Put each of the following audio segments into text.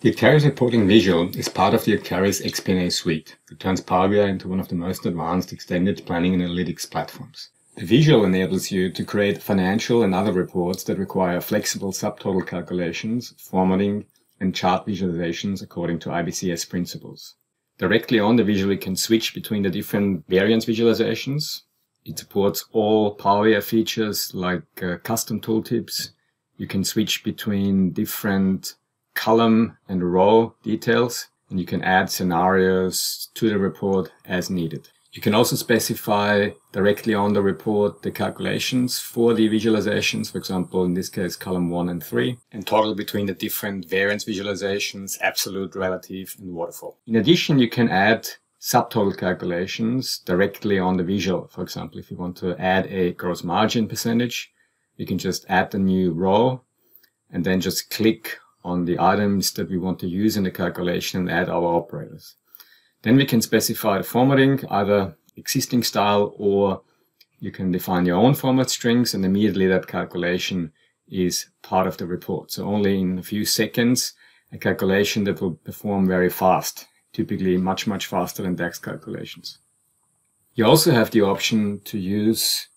The Acterys reporting visual is part of the Acterys XP&A suite that turns Power BI into one of the most advanced extended planning and analytics platforms. The visual enables you to create financial and other reports that require flexible subtotal calculations, formatting, and chart visualizations according to IBCS principles. Directly on the visual, you can switch between the different variance visualizations. It supports all Power BI features like uh, custom tooltips. You can switch between different column and row details, and you can add scenarios to the report as needed. You can also specify directly on the report the calculations for the visualizations, for example, in this case, column one and three, and toggle between the different variance visualizations, absolute, relative, and waterfall. In addition, you can add subtotal calculations directly on the visual. For example, if you want to add a gross margin percentage, you can just add the new row and then just click on the items that we want to use in the calculation and add our operators. Then we can specify the formatting, either existing style or you can define your own format strings and immediately that calculation is part of the report. So only in a few seconds, a calculation that will perform very fast, typically much, much faster than DAX calculations. You also have the option to use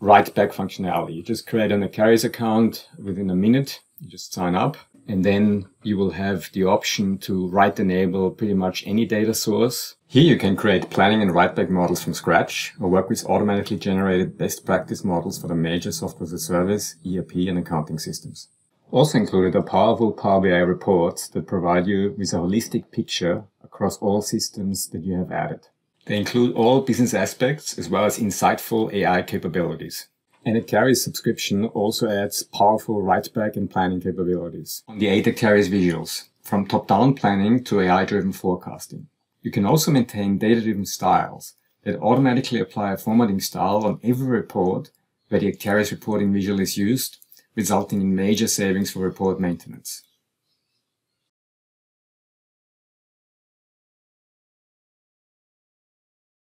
write back functionality. You just create an Acterys account within a minute. You just sign up and then you will have the option to write enable pretty much any data source. Here you can create planning and write back models from scratch or work with automatically generated best practice models for the major software as a service, ERP and accounting systems. Also included are powerful Power BI reports that provide you with a holistic picture across all systems that you have added. They include all business aspects as well as insightful AI capabilities. And Acterys subscription also adds powerful write-back and planning capabilities on the eight Acterys visuals, from top-down planning to AI-driven forecasting. You can also maintain data-driven styles that automatically apply a formatting style on every report where the Acterys reporting visual is used, resulting in major savings for report maintenance.